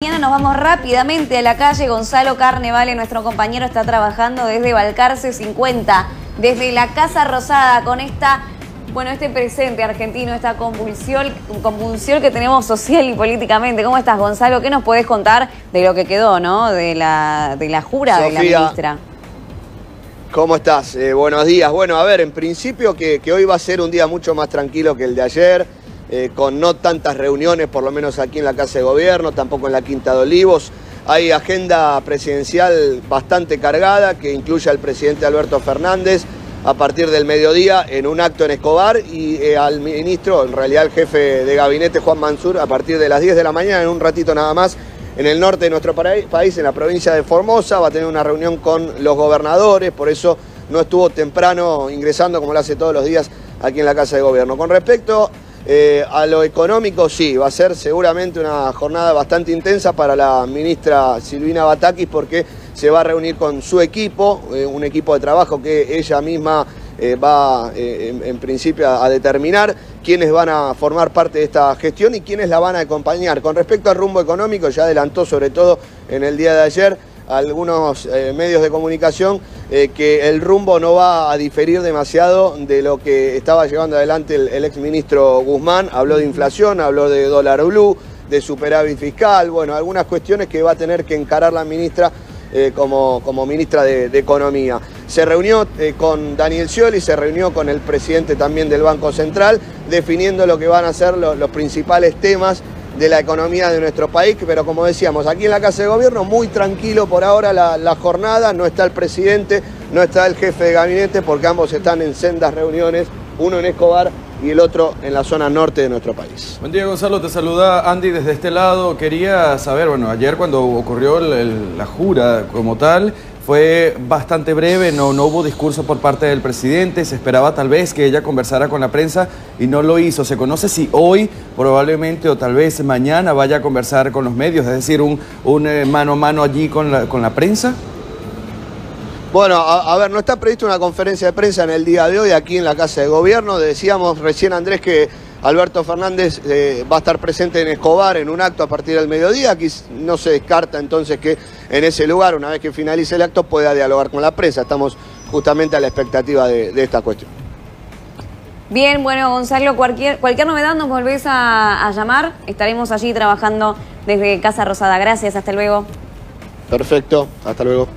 Mañana nos vamos rápidamente a la calle. Gonzalo Carnevale, nuestro compañero, está trabajando desde Balcarce 50, desde la Casa Rosada, con esta, bueno, este presente argentino, esta convulsión, convulsión que tenemos social y políticamente. ¿Cómo estás, Gonzalo? ¿Qué nos podés contar de lo que quedó, no? De la, de la jura de la ministra. ¿Cómo estás? Eh, buenos días. Bueno, a ver, en principio que, que hoy va a ser un día mucho más tranquilo que el de ayer eh, con no tantas reuniones, por lo menos aquí en la Casa de Gobierno, tampoco en la Quinta de Olivos. Hay agenda presidencial bastante cargada que incluye al presidente Alberto Fernández a partir del mediodía en un acto en Escobar y eh, al ministro, en realidad el jefe de gabinete Juan Mansur, a partir de las 10 de la mañana, en un ratito nada más, en el norte de nuestro país, en la provincia de Formosa, va a tener una reunión con los gobernadores, por eso no estuvo temprano ingresando como lo hace todos los días aquí en la Casa de Gobierno. Con respecto eh, a lo económico, sí, va a ser seguramente una jornada bastante intensa para la ministra Silvina Batakis porque se va a reunir con su equipo, eh, un equipo de trabajo que ella misma eh, va en, principio a, determinar quiénes van a formar parte de esta gestión y quiénes la van a acompañar. Con respecto al rumbo económico, ya adelantó sobre todo en el día de ayer algunos eh, medios de comunicación eh, que el rumbo no va a diferir demasiado de lo que estaba llevando adelante el, exministro Guzmán. Habló de inflación, habló de dólar blue, de superávit fiscal, bueno, algunas cuestiones que va a tener que encarar la ministra eh, como, como, ministra de, Economía. Se reunió con Daniel Scioli, se reunió con el presidente también del Banco Central, definiendo lo que van a ser los principales temas de la economía de nuestro país, pero como decíamos, aquí en la Casa de Gobierno muy tranquilo por ahora la, jornada, no está el presidente, no está el jefe de gabinete, porque ambos están en sendas reuniones, uno en Escobar y el otro en la zona norte de nuestro país. Buen día Gonzalo, te saluda Andy desde este lado. Quería saber, bueno, ayer cuando ocurrió la jura como tal, fue bastante breve, no, no hubo discurso por parte del presidente, se esperaba tal vez que ella conversara con la prensa y no lo hizo. ¿Se conoce si hoy, probablemente o tal vez mañana vaya a conversar con los medios, es decir, un, un eh, mano a mano allí con la, con la prensa? Bueno, a, ver, no está prevista una conferencia de prensa en el día de hoy aquí en la Casa de Gobierno. Decíamos recién, Andrés, que Alberto Fernández eh, va a estar presente en Escobar en un acto a partir del mediodía. Aquí no se descarta entonces que en ese lugar, una vez que finalice el acto, pueda dialogar con la prensa. Estamos justamente a la expectativa de, esta cuestión. Bien, bueno, Gonzalo, cualquier, cualquier novedad nos volvés a, a llamar. Estaremos allí trabajando desde Casa Rosada. Gracias, hasta luego. Perfecto, hasta luego.